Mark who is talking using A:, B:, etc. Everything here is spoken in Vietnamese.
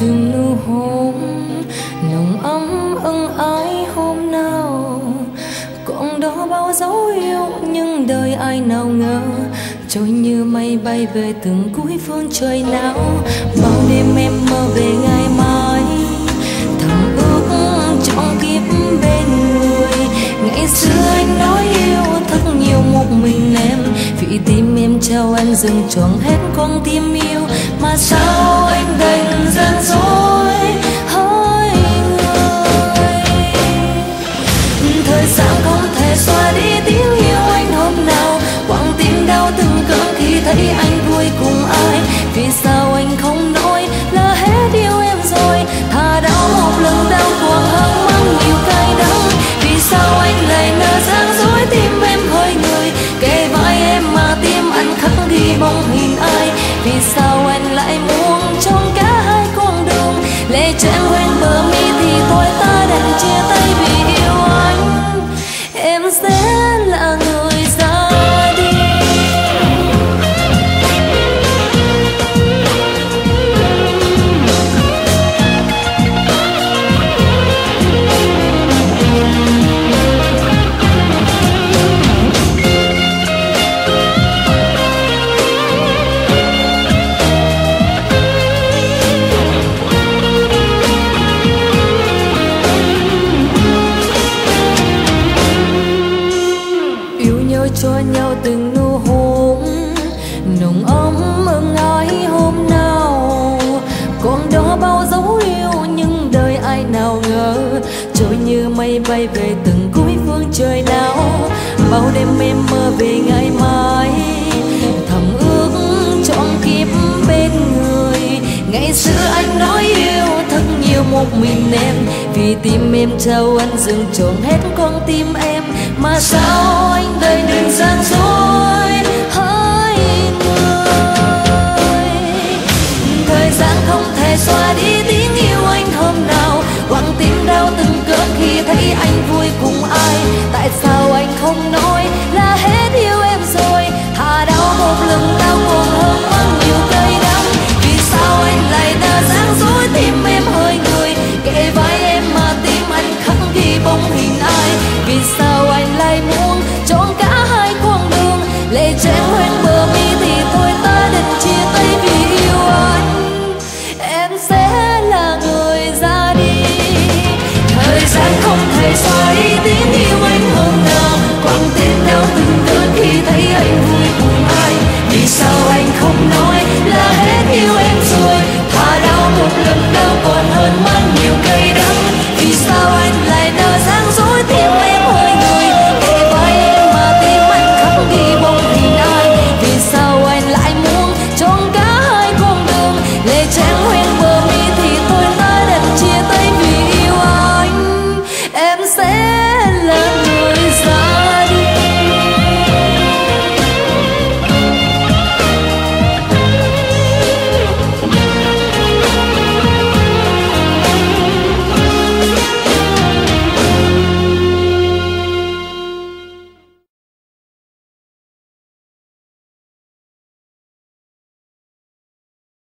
A: từng nụ hôn, nồng ấm ân ái hôm nào. Còn đó bao dấu yêu nhưng đời ai nào ngờ, trôi như mây bay về từng cuối phương trời nào. Bao đêm em mơ về ngày mai, thầm ước trong kiếp bên người. Ngày xưa anh nói yêu thật nhiều một mình em, vì tim em trao anh dừng trọn hết con tim yêu. Mà sao gian dối hối người. Thời gian không thể xóa đi tiếng yêu anh hôm nào. Quặng tim đau từng cơn khi thấy anh vui cùng ai. Vì sao anh không nói là hết yêu em rồi? Thà đau một lần đau còn hơn mang nhiều cay đắng. Vì sao anh lại nỡ gian dối tim em hơi người? Kề vai em mà tim anh khắc ghi bóng hình ai. Vì sao cho nhau từng nụ hôn. Nồng ấm ân ái hôm nào, còn đó bao dấu yêu nhưng đời ai nào ngờ. Trôi như mây bay về từng cuối phương trời nào, bao đêm em mơ về ngày mai. Thầm ước trọn kiếp bên người, ngày xưa anh nói yêu thật nhiều một mình em. Vì tim em trao anh dừng trọn hết con tim em, mà sao anh đây sorry.